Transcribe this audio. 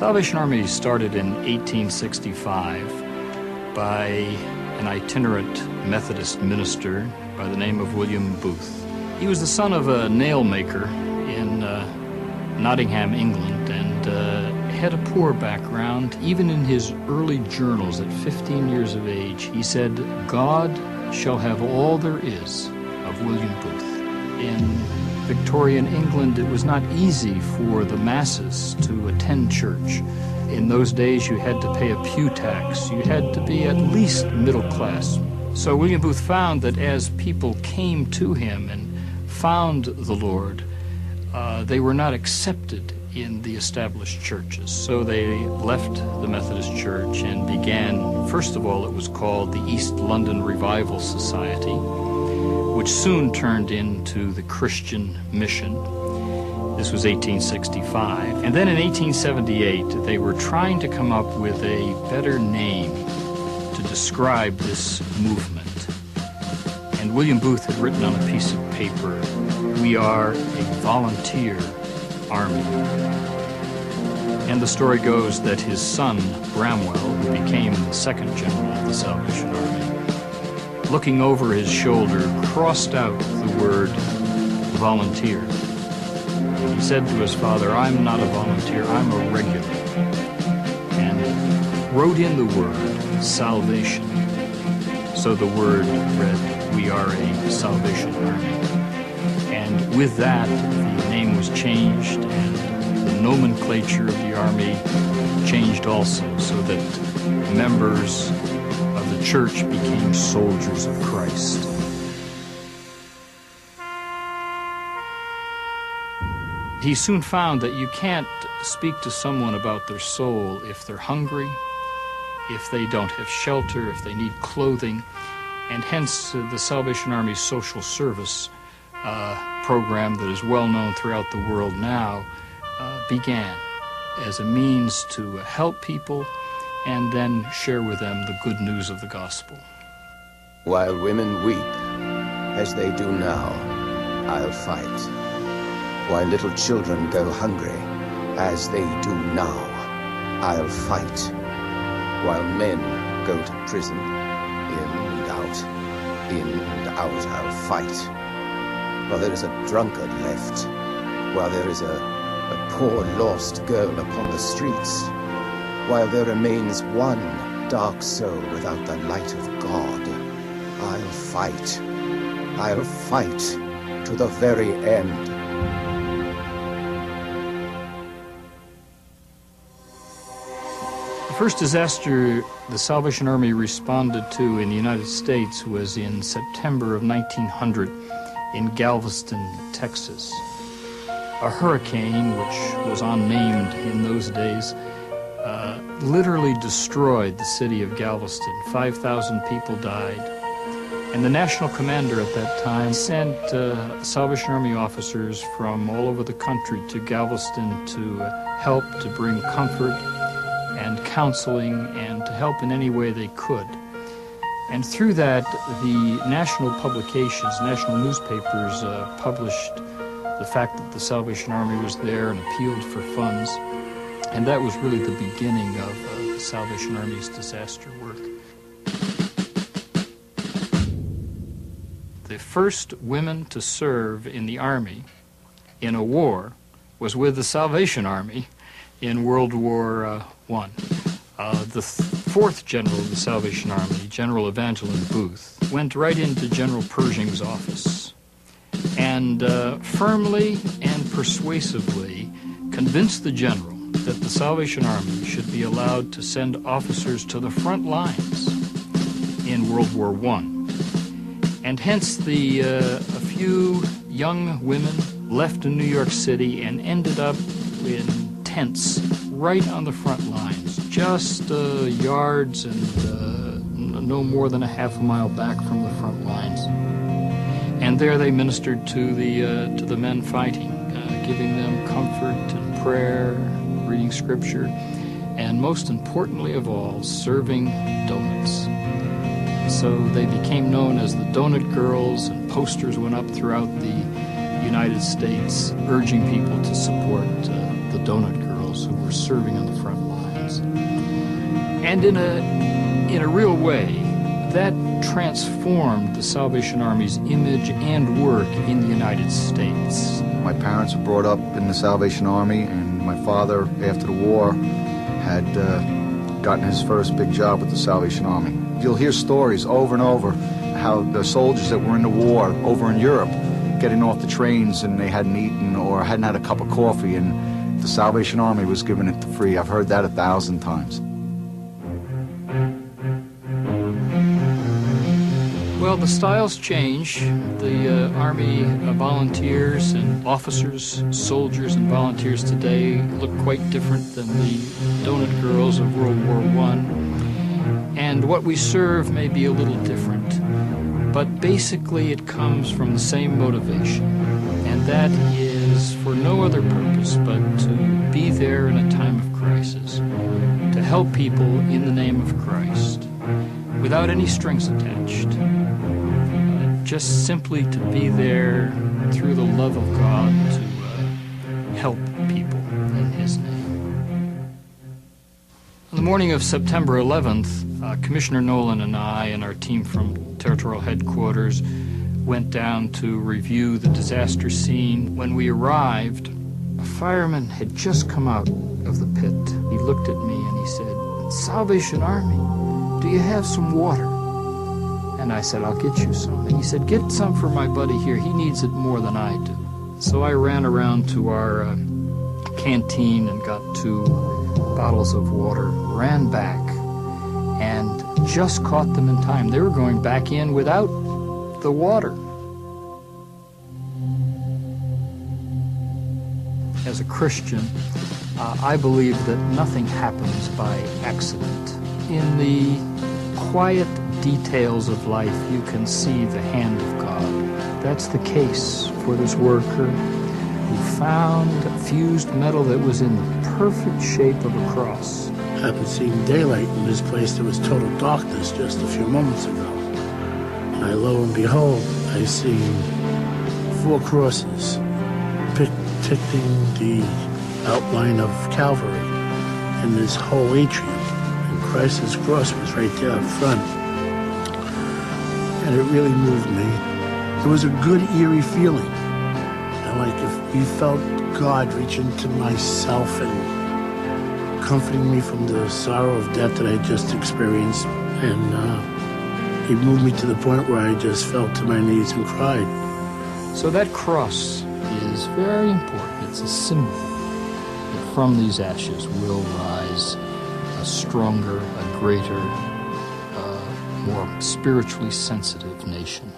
Salvation Army started in 1865 by an itinerant Methodist minister by the name of William Booth. He was the son of a nail maker in uh, Nottingham, England, and uh, had a poor background. Even in his early journals at 15 years of age, he said, God shall have all there is of William Booth. In Victorian England, it was not easy for the masses to attend church. In those days, you had to pay a pew tax. You had to be at least middle class. So William Booth found that as people came to him and found the Lord, uh, they were not accepted in the established churches. So they left the Methodist Church and began, first of all, it was called the East London Revival Society, which soon turned into the Christian Mission. This was 1865. And then in 1878, they were trying to come up with a better name to describe this movement. And William Booth had written on a piece of paper, We are a volunteer army. And the story goes that his son, Bramwell, who became the second general of the Salvation Army, looking over his shoulder, crossed out the word volunteer. He said to his father, I'm not a volunteer, I'm a regular. And wrote in the word salvation. So the word read, We are a Salvation Army. And with that, the name was changed and the nomenclature of the Army changed also so that members the church became soldiers of Christ. He soon found that you can't speak to someone about their soul if they're hungry, if they don't have shelter, if they need clothing, and hence uh, the Salvation Army's social service uh, program that is well known throughout the world now uh, began as a means to help people and then share with them the good news of the gospel. While women weep, as they do now, I'll fight. While little children go hungry, as they do now, I'll fight. While men go to prison, in and out, in and out, I'll fight. While there is a drunkard left, while there is a, a poor lost girl upon the streets, while there remains one dark soul without the light of God, I'll fight. I'll fight to the very end. The first disaster the Salvation Army responded to in the United States was in September of 1900 in Galveston, Texas. A hurricane, which was unnamed in those days, uh, literally destroyed the city of Galveston. 5,000 people died. And the national commander at that time sent uh, Salvation Army officers from all over the country to Galveston to uh, help to bring comfort and counseling and to help in any way they could. And through that, the national publications, national newspapers uh, published the fact that the Salvation Army was there and appealed for funds. And that was really the beginning of uh, the Salvation Army's disaster work. The first women to serve in the Army in a war was with the Salvation Army in World War uh, I. Uh, the fourth general of the Salvation Army, General Evangeline Booth, went right into General Pershing's office and uh, firmly and persuasively convinced the general the Salvation Army should be allowed to send officers to the front lines in World War I. And hence the uh, a few young women left in New York City and ended up in tents right on the front lines, just uh, yards and uh, no more than a half a mile back from the front lines. And there they ministered to the uh, to the men fighting, uh, giving them comfort and prayer, reading scripture, and most importantly of all, serving donuts. So they became known as the Donut Girls, and posters went up throughout the United States urging people to support uh, the Donut Girls. who were serving on the front lines. And in a, in a real way, that transformed the Salvation Army's image and work in the United States. My parents were brought up in the Salvation Army, and my father, after the war, had uh, gotten his first big job with the Salvation Army. You'll hear stories over and over how the soldiers that were in the war over in Europe getting off the trains and they hadn't eaten or hadn't had a cup of coffee and the Salvation Army was giving it to free. I've heard that a thousand times. Well, the styles change. The uh, Army uh, volunteers and officers, soldiers, and volunteers today look quite different than the donut girls of World War I. And what we serve may be a little different. But basically, it comes from the same motivation, and that is for no other purpose but to be there in a time of crisis, to help people in the name of Christ without any strings attached. Just simply to be there through the love of God to uh, help people in His name. On the morning of September 11th, uh, Commissioner Nolan and I and our team from territorial headquarters went down to review the disaster scene. When we arrived, a fireman had just come out of the pit. He looked at me and he said, Salvation Army, do you have some water? And I said, I'll get you some. And he said, Get some for my buddy here. He needs it more than I do. So I ran around to our uh, canteen and got two bottles of water, ran back, and just caught them in time. They were going back in without the water. As a Christian, uh, I believe that nothing happens by accident. In the quiet details of life, you can see the hand of God. That's the case for this worker who found fused metal that was in the perfect shape of a cross. I haven't seen daylight in this place. that was total darkness just a few moments ago. And I, lo and behold, I see four crosses depicting the outline of Calvary in this whole atrium. And Christ's cross was right there up front. And it really moved me. It was a good, eerie feeling. And like if you felt God reach into myself and comforting me from the sorrow of death that I just experienced. And uh, he moved me to the point where I just fell to my knees and cried. So that cross is very important. It's a symbol that from these ashes will rise a stronger, a greater, more spiritually sensitive nation.